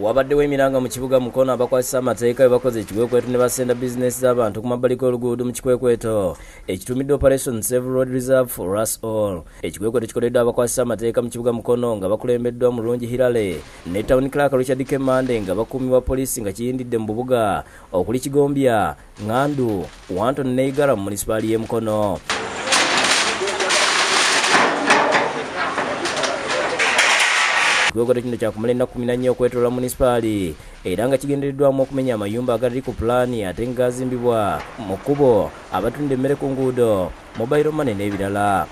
wabaddewo emiranga mu kibuga mukono abakwasisa amateeka bwe bakoze ekikwekweto ne basenda bizinesi z'abantu ku mabbali g'oluguudo mu kikwekweto. Ekitumidde operation save road reserve for us all. Ekikwekweto kikoleddwa abakwasisa amateeka mu kibuga mukono nga bakulembeddwa mulungi hirale ne town clark richard kemande nga bakuumibwa poliisi nga kiyindidde mu bubuga. Okuli kigombya ŋŋandu wanton neigara mu munisipaali y'e mukono ekikwekweto kino kyakumala ennaku kumi nannya okwetolola munisipaali era nga kigendereddwamu okumenya amayumba agali ku pulaani ate nga gazimbibwa mu kkubo abatunda emmere ku nguudo mobairo mane n'ebirala.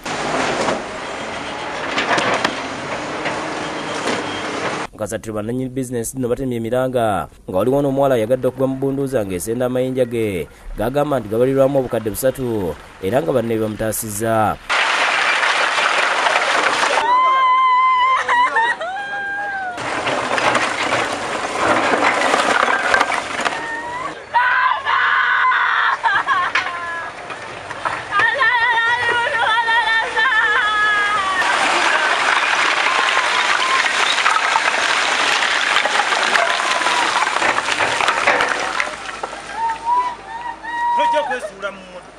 Kasatiro bannanyini bizinensi zino batemye emiranga nga waliwo n'omuwala yagadde okugwa mu bunduuza ng'esenda amayinja ge. Gagamba nti gabalirwamu obukadde busatu era nga banne be bamutaasizza tojja kwesuula mu moto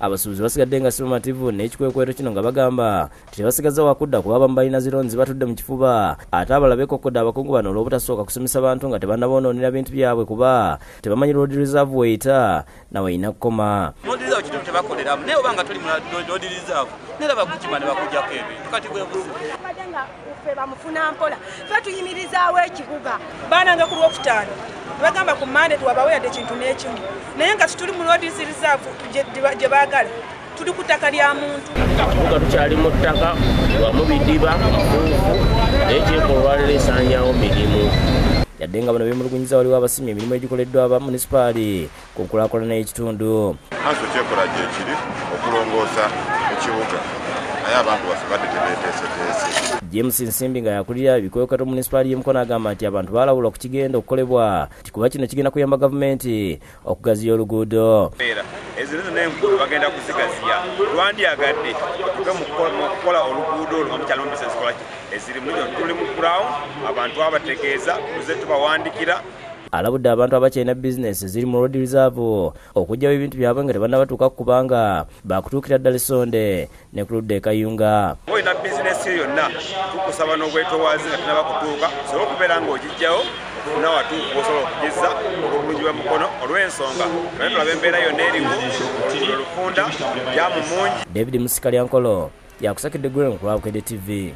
abasuubuzi basigadde nga simamativu n'ekikwekweto kino nga bagamba tebasigaza wakudda kuba abamu balina zironzi batudde mu kifuba. Ate abalala beekokkodde abakungu bano olw'obutasooka kusomesa bantu nga tebannaboonoonera bintu byabwe kuba tebamanyi road reserve weyita naweyina kukoma. Nodirizawo kitundu tebakoleramu naye obanga toli nodirizaavu neraba kukima ne bakujjako ebintu kati badde nga ffe bamufuna mpola fe tuyimirizaawo ekibuga. Baananga ku lwokutaano nebagamba ku mande tewabawe yadde kintu n'ekimu. Naye nga tituli mu lodis reserve gye- gye baagala tuli ku ttaka lya muntu. Kibuga tukyali mu ttaka wamu bidiba nfuufu naye kyekolwaliro esanyawo mirimu yadde nga bano beemulugunyiza waliwo abasimye emirimu egikoleddwa aba munisipaali ku nkulaakulana y'ekitundu. Anso kyekola gyekiri okulongoosa ekibuga naye abantu basibadde tebeeteeseteese. James nsimbi nga yakulira ebikwekweto mu munisipaali y'emukono agamba nti abantu baalawula ku kigenda okukolebwa. Ti kuba kino kigenda kuyamba gavumenti okugaziya oluguudo era ezino zonna enkulu bagenda kuzigaziya lwandyagadde otuge mu kukola- oluguudo olwo nga mukyalimu bizinesi kolaki eziri muno tuli mu ground abantu abategeeza tuze tubawandikira alabudde abantu abakyalina bizinesi ziri mu road reserve okugyawo ebintu byabwe nga tebannabatuuka ku kubanga bakutuukira ddala esonde ne ku ludda ekayunga olina bizinesi yo yonna tukusaba n'obwetoowazi nga tunaba kutuuka osobola okubeera ng'ogijjawo okufuna watuufu osobola okugeza olw'obulungi bw'emukono olw'ensonga. Naye tulaba embeera yonna eriwo oluguudo lufunda jamu mungi. David musikalyankolo yakusakidde gwen ku lwabukede tv